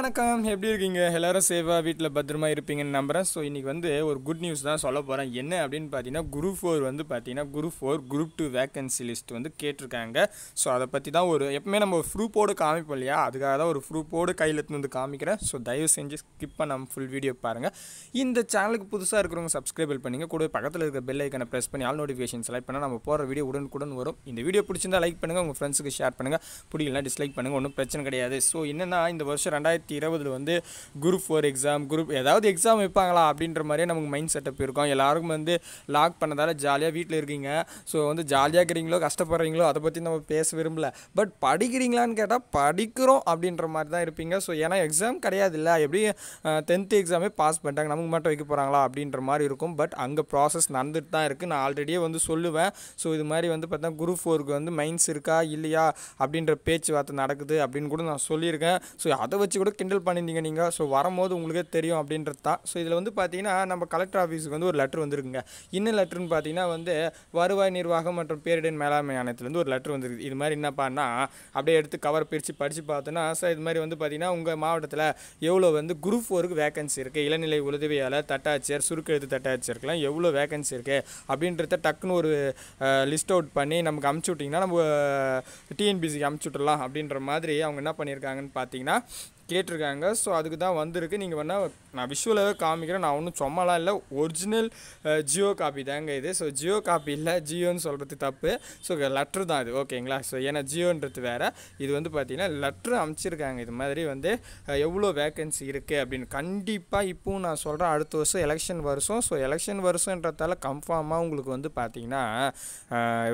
வணக்கம். எப்படி இருக்கீங்க? எல்லாரும் சேஃபாக வீட்டில் பத்திரமா இருப்பீங்கன்னு நம்புகிறேன் ஸோ இன்றைக்கி வந்து ஒரு குட் நியூஸ் தான் சொல்ல போகிறேன் என்ன அப்படின்னு பார்த்தீங்கன்னா குரூப் ஃபோர் வந்து பார்த்தீங்கன்னா group four group two vacancy list வந்து கேட்டிருக்காங்க. ஸோ அதை பற்றி தான் ஒரு எப்பவுமே நம்ம ப்ரூப்போடு ப்ரூஃபோடு காமிப்போம் இல்லையா? அதுக்காக தான் ஒரு ப்ரூஃபோடு கையில் எடுத்துன்னு வந்து காமிக்கிறேன். ஸோ தயவு செஞ்சு ஸ்கிப் பண்ணாமல் ஃபுல் வீடியோ பாருங்கள் இந்த சேனலுக்கு புதுசாக இருக்கிறவங்க சப்ஸ்கிரைப் பண்ணிங்க. கூட பக்கத்தில் இருக்கிற பெல் ஐக்கனை ப்ரெஸ் பண்ணி ஆல் நோட்டிஃபிகேஷன் செலக்ட் பண்ணால் நம்ம போகிற வீடியோ உடனுக்குடன் வரும். இந்த வீடியோ பிடிச்சிருந்தா லைக் பண்ணுங்கள் உங்கள் ஃப்ரெண்ட்ஸுக்கு ஷேர் பண்ணுங்கள் பிடிக்கலாம் டிஸ்லைக் பண்ணுங்கள் ஒன்றும் பிரச்சனை கிடையாது. ஸோ என்னென்னா இந்த வருஷம் ரெண்டாயிரத்தி இருபதில் வந்து குரூப் ஃபோர் எக்ஸாம் குரூப் ஏதாவது எக்ஸாம் வைப்பாங்களா அப்படின்ற மாதிரியே நமக்கு மைண்ட் செட்டப் இருக்கும். எல்லாருக்கும் வந்து லாக் பண்ணதால் ஜாலியாக வீட்டில் இருக்கீங்க. ஸோ வந்து ஜாலியாக இருக்கிறீங்களோ கஷ்டப்படுறீங்களோ அதை பற்றி நம்ம பேச விரும்பல. பட் படிக்கிறீங்களான்னு கேட்டால் படிக்கிறோம் அப்படின்ற மாதிரி தான் இருப்பீங்க. ஸோ ஏன்னா எக்ஸாம் கிடையாது இல்லை எப்படி டென்த்து எக்ஸாமே பாஸ் பண்ணிட்டாங்க நமக்கு மட்டும் வைக்க போகிறாங்களா அப்படின்ற மாதிரி இருக்கும். பட் அங்கே ப்ராசஸ் நடந்துட்டு தான் இருக்குது நான் ஆல்ரெடியே வந்து சொல்லுவேன். ஸோ இது மாதிரி வந்து பார்த்தா குரூப் ஃபோருக்கு வந்து மைண்ட்ஸ் இருக்கா இல்லையா அப்படின்ற பேச்சுவார்த்தை நடக்குது அப்படின்னு கூட நான் சொல்லியிருக்கேன். ஸோ அதை வச்சு கூட கிண்டல் பண்ணியிருந்தீங்க நீங்கள் ஸோ வரும்போது உங்களுக்கே தெரியும் அப்படின்றது தான். ஸோ இதில் வந்து பார்த்தீங்கன்னா நம்ம கலெக்டர் ஆஃபீஸுக்கு வந்து ஒரு லெட்ரு வந்திருக்குங்க. என்ன லெட்ருன்னு பார்த்தீங்கன்னா வந்து வருவாய் நிர்வாகம் மற்றும் பேரிடர் மேலாண்மை ஆணையத்துலேருந்து ஒரு லெட்ரு வந்திருக்கு. இது மாதிரி என்னப்பான்னா அப்படியே எடுத்து கவர் பிரித்து படித்து பார்த்தோன்னா சார் இது மாதிரி வந்து பார்த்தீங்கன்னா உங்கள் மாவட்டத்தில் எவ்வளோ வந்து குரூப் ஃபோருக்கு வேகன்சி இருக்குது இளநிலை உதவியாளர் தட்டாட்சியர் சுருக்கெழுத்து தட்டாட்சியருக்கெல்லாம் எவ்வளோ வேகன்சி இருக்குது அப்படின்றத டக்குன்னு ஒரு லிஸ்ட் அவுட் பண்ணி நமக்கு அமுச்சு விட்டிங்கன்னா நம்ம டிஎன்பிசிக்கு அமுச்சு விட்டுடலாம் அப்படின்ற மாதிரி அவங்க என்ன பண்ணியிருக்காங்கன்னு பார்த்தீங்கன்னா கேட்டிருக்காங்க. ஸோ அதுக்கு தான் வந்திருக்கு. நீங்கள் வேணால் நான் விஷுவலாகவே காமிக்கிறேன். நான் ஒன்றும் சும்மாலாம் இல்லை. ஒரிஜினல் ஜியோ காப்பி தாங்க இது. ஸோ ஜியோ காப்பி இல்லை. ஜியோன்னு சொல்கிறது தப்பு. ஸோ லெட்ரு தான் இது. ஓகேங்களா ஸோ ஏன்னா ஜியோன்றது வேறு. இது வந்து பார்த்தீங்கன்னா லெட்ரு அமைச்சிருக்காங்க. இது மாதிரி வந்து எவ்வளோ வேகன்சி இருக்குது அப்படின்னு. கண்டிப்பாக இப்போவும் நான் சொல்கிறேன் அடுத்த வருஷம் எலெக்ஷன் வருஷம். ஸோ எலெக்ஷன் வருஷன்றதால கன்ஃபார்மாக உங்களுக்கு வந்து பார்த்திங்கன்னா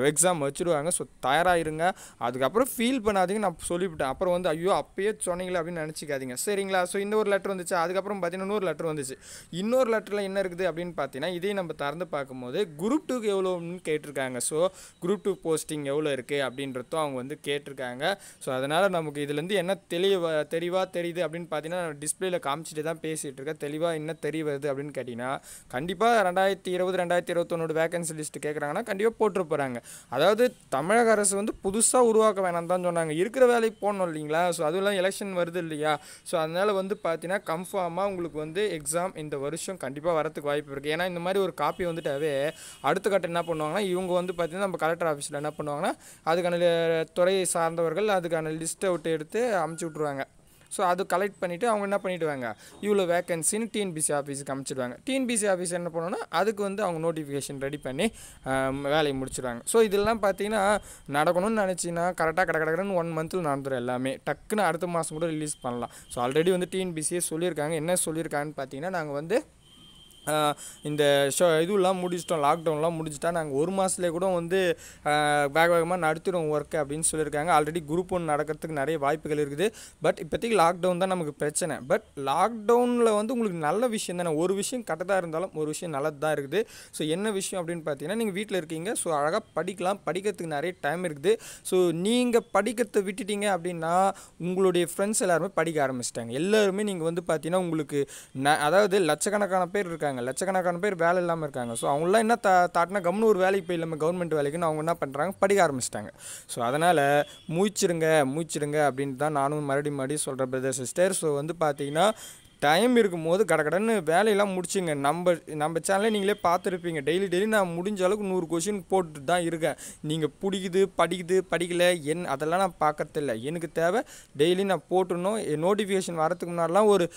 எக்ஸாம் வச்சுருவாங்க. ஸோ தயாராகிருங்க அதுக்கப்புறம் ஃபீல் பண்ணாதீங்க. நான் சொல்லிவிட்டேன். அப்புறம் வந்து ஐயோ அப்பயே சொன்னீங்களே அப்படின்னு நினச்சி நினச்சிக்காதீங்க சரிங்களா? ஸோ இந்த ஒரு லெட்டர் வந்துச்சு. அதுக்கப்புறம் பார்த்தீங்கன்னா இன்னொரு லெட்டர் வந்துச்சு. இன்னொரு லெட்டரில் என்ன இருக்குது அப்படின்னு பார்த்தீங்கன்னா இதையும் நம்ம திறந்து பார்க்கும்போது குரூப் டூக்கு எவ்வளோன்னு கேட்டிருக்காங்க. ஸோ குரூப் டூ போஸ்டிங் எவ்வளோ இருக்குது அப்படின்றதும் அவங்க வந்து கேட்டிருக்காங்க. ஸோ அதனால் நமக்கு இதுலேருந்து என்ன தெளிவ தெளிவாக தெரியுது அப்படின்னு பார்த்தீங்கன்னா டிஸ்பிளேயில் காமிச்சிட்டு தான் பேசிகிட்டு இருக்கேன். தெளிவாக என்ன தெரிய வருது அப்படின்னு கேட்டிங்கன்னா கண்டிப்பாக ரெண்டாயிரத்தி இருபது ரெண்டாயிரத்தி இருபத்தொன்னோட வேகன்சி லிஸ்ட் கேட்குறாங்கன்னா கண்டிப்பாக போட்டு போகிறாங்க அதாவது தமிழக அரசு வந்து புதுசாக உருவாக்க வேணாம் தான் சொன்னாங்க. இருக்கிற வேலைக்கு போகணும் இல்லைங்களா? ஸோ அதுவும் எலெக்ஷன் வருது இல்லையா? ஸோ அதனால் வந்து பார்த்தீங்கன்னா கன்ஃபார்மாக உங்களுக்கு வந்து எக்ஸாம் இந்த வருஷம் கண்டிப்பாக வரத்துக்கு வாய்ப்பு இருக்குது ஏன்னா இந்த மாதிரி ஒரு காப்பி வந்துட்டாவே அடுத்த கட்டம் என்ன பண்ணுவாங்கன்னா இவங்க வந்து பார்த்தீங்கன்னா நம்ம கலெக்டர் ஆஃபீஸில் என்ன பண்ணுவாங்கன்னா அதுக்கான துறையை சார்ந்தவர்கள் அதுக்கான லிஸ்ட்டை விட்டு எடுத்து அமுச்சு விட்ருவாங்க ஸோ அது கலெக்ட் பண்ணிவிட்டு அவங்க என்ன பண்ணிவிடுவாங்க இவ்வளோ வேகன்சின்னு டிஎன்பிசி ஆஃபீஸுக்கு அமுச்சிடுவாங்க. டிஎன்பிசி ஆஃபீஸ் என்ன பண்ணணும்னா அதுக்கு வந்து அவங்க நோட்டிஃபிகேஷன் ரெடி பண்ணி வேலையை முடிச்சிடுவாங்க. ஸோ இதெல்லாம் பார்த்தீங்கன்னா நடக்கணும்னு நினச்சின்னா கரெக்டாக கடை கடன்னு ஒன் மந்தில் நடந்துடும் எல்லாமே. டக்குன்னு அடுத்த மாதம் கூட ரிலீஸ் பண்ணலாம். ஸோ ஆல்ரெடி வந்து டிஎன்பிசியே சொல்லியிருக்காங்க. என்ன சொல்லியிருக்காங்கன்னு பார்த்தீங்கன்னா நாங்கள் வந்து இந்த ஷோ இதுலாம் முடிச்சிட்டோம் லாக்டவுன்லாம் முடிச்சிட்டா நாங்கள் ஒரு மாதத்துலேயே கூட வந்து வேக வேகமாக நடத்திடுவோம் ஒர்க்கு அப்படின்னு சொல்லியிருக்காங்க. ஆல்ரெடி குரூப் ஒன்று நடக்கிறதுக்கு நிறைய வாய்ப்புகள் இருக்குது. பட் இப்போதைக்கு லாக்டவுன் தான் நமக்கு பிரச்சனை. பட் லாக்டவுனில் வந்து உங்களுக்கு நல்ல விஷயம் தானே? ஒரு விஷயம் கட்டதாக இருந்தாலும் ஒரு விஷயம் நல்லது தான் இருக்குது. ஸோ என்ன விஷயம் அப்படின்னு பார்த்தீங்கன்னா நீங்கள் வீட்டில் இருக்கீங்க. ஸோ அழகாக படிக்கலாம். படிக்கிறதுக்கு நிறைய டைம் இருக்குது. ஸோ நீங்கள் படிக்கிறத விட்டுட்டீங்க அப்படின்னா உங்களுடைய ஃப்ரெண்ட்ஸ் எல்லாருமே படிக்க ஆரம்பிச்சிட்டாங்க. எல்லாருமே நீங்கள் வந்து பார்த்தீங்கன்னா உங்களுக்கு ந அதாவது லட்சக்கணக்கான பேர் இருக்காங்க. லட்சக்கணக்கான பேர் வேலை இல்லாமல் இருக்காங்க. ஸோ அவங்களாம் என்ன தா தாட்டினா கவர்மெண்ட் ஒரு வேலைக்கு போய் இல்லாமல் கவர்மெண்ட் வேலைக்குன்னு அவங்க என்ன பண்ணுறாங்க படிக்க ஆரம்பிச்சிட்டாங்க. ஸோ அதனால் மூச்சிருங்க மூச்சிருங்க அப்படின்னு தான் நானும் மறுபடியும் மறுபடியும் சொல்கிற பிரதர் சிஸ்டர் ஸோ வந்து பார்த்தீங்கன்னா டைம் இருக்கும்போது கடகடன்னு வேலையெல்லாம் முடிச்சுங்க. நம்ம நம்ம சேனலே நீங்களே பார்த்துருப்பீங்க. டெய்லி டெய்லி நான் முடிஞ்ச அளவுக்கு நூறு கொஷின் போட்டு தான் இருக்கேன். நீங்கள் பிடிக்குது படிக்குது படிக்கலை என் அதெல்லாம் நான் பார்க்கறதில்ல. எனக்கு தேவை டெய்லி நான் போட்டுடணும். நோட்டிஃபிகேஷன் வரதுக்கு முன்னாடிலாம் ஒரு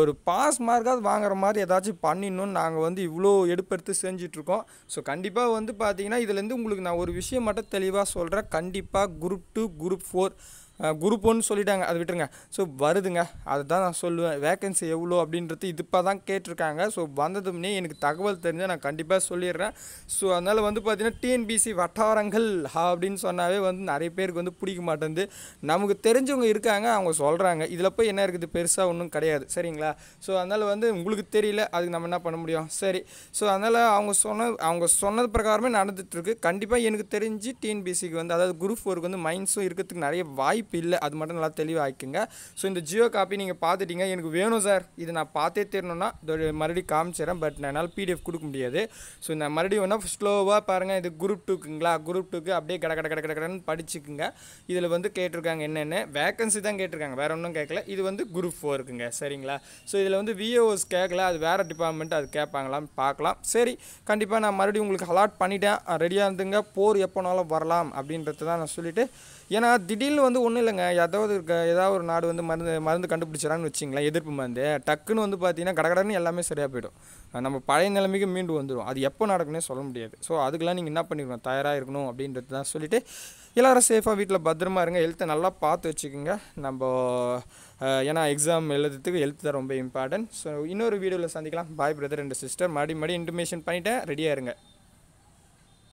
ஒரு பாஸ் மார்க்காவது வாங்குற மாதிரி ஏதாச்சும் பண்ணிடணும்னு நாங்கள் வந்து இவ்வளோ எடுப்பெடுத்து செஞ்சிட்ருக்கோம். ஸோ கண்டிப்பாக வந்து பார்த்தீங்கன்னா இதுலேருந்து உங்களுக்கு நான் ஒரு விஷயம் மட்டும் தெளிவாக சொல்கிறேன் கண்டிப்பாக group two group four group ஒன்று சொல்லிட்டாங்க. அதை விட்டுருங்க. ஸோ வருதுங்க. அதுதான் நான் சொல்லுவேன். வேகன்சி எவ்வளோ அப்படின்றது இது இப்போ தான் கேட்டிருக்காங்க. ஸோ வந்ததுமே எனக்கு தகவல் தெரிஞ்சால் நான் கண்டிப்பாக சொல்லிடுறேன். ஸோ அதனால் வந்து பார்த்திங்கன்னா டிஎன்பிசி வட்டாரங்கள் அப்படின்னு சொன்னாவே வந்து நிறைய பேருக்கு வந்து பிடிக்க மாட்டேங்குது நமக்கு தெரிஞ்சவங்க இருக்காங்க. அவங்க சொல்கிறாங்க இதில் போய் என்ன இருக்குது? பெருசாக ஒன்றும் கிடையாது. சரிங்களா? ஸோ அதனால் வந்து உங்களுக்கு தெரியல. அதுக்கு நம்ம என்ன பண்ண முடியும்? சரி. ஸோ அதனால் அவங்க சொன்ன அவங்க சொன்னது பிரகாரமே நடந்துகிட்ருக்கு கண்டிப்பாக எனக்கு தெரிஞ்சு டிஎன்பிசிக்கு வந்து அதாவது குரூப் ஃபோருக்கு வந்து மைண்ட்ஸும் இருக்கிறதுக்கு நிறைய வாய்ப்பு வாய்ப்பு இல்லை. அது மட்டும் நல்லா தெளிவாகிக்குங்க ஸோ இந்த ஜியோ காப்பி நீங்கள் பார்த்துட்டீங்க. எனக்கு வேணும் சார் இது நான் பார்த்தே தெரியணும்னா மறுபடியும் காமிச்சிடறேன். பட் என்னால் பிடிஎஃப் கொடுக்க முடியாது. ஸோ இந்த மறுபடியும் ஒன்றா ஸ்லோவாக பாருங்கள் இது குரூப் டூக்குங்களா குரூப் டூக்கு அப்படியே கட கட கட கட கடன்னு படிச்சுக்குங்க. இதில் வந்து கேட்டிருக்காங்க என்னென்ன. வேகன்சி தான் கேட்டிருக்காங்க. வேறு ஒன்றும் கேட்கல இது வந்து குரூப் ஃபோருக்குங்க சரிங்களா? ஸோ இதில் வந்து விஓஸ் கேட்கல அது வேறு டிபார்ட்மெண்ட் அது கேட்பாங்களான்னு பார்க்கலாம். சரி. கண்டிப்பாக நான் மறுபடியும் உங்களுக்கு அலாட் பண்ணிட்டேன். ரெடியாக இருந்துங்க. போர் எப்போனாலும் வரலாம் அப்படின்றத தான் நான் சொல்லிவிட்டு ஏன்னா திடீர்னு வந்து ஒன்று ஒன்றும் இல்லைங்க. ஏதாவது இருக்க ஏதாவது ஒரு நாடு வந்து மருந்து மருந்து கண்டுபிடிச்சாரான்னு வச்சிங்களேன் எதிர்ப்பு மருந்து. டக்குன்னு வந்து பார்த்தீங்கன்னா கடகடன்னு எல்லாமே சரியாக போயிடும். நம்ம பழைய நிலைமைக்கு மீண்டு வந்துடும் அது எப்போ நடக்குன்னே சொல்ல முடியாது. ஸோ அதுக்கெல்லாம் நீங்கள் என்ன பண்ணிக்கணும்? தயாராக இருக்கணும் அப்படின்றது தான் சொல்லிவிட்டு எல்லாரும் சேஃபாக வீட்டில் பத்திரமா இருங்க. ஹெல்த்தை நல்லா பார்த்து வச்சுக்கோங்க. நம்ம ஏன்னா எக்ஸாம் எழுதுறதுக்கு ஹெல்த் தான் ரொம்ப இம்பார்ட்டன்ட் ஸோ இன்னொரு வீடியோவில் சந்திக்கலாம். பாய் பிரதர் அண்ட் சிஸ்டர் மறுபடியும் மறுபடியும் இன்டிமேஷன் பண்ணிட்டேன். ரெடியாக இருங்க.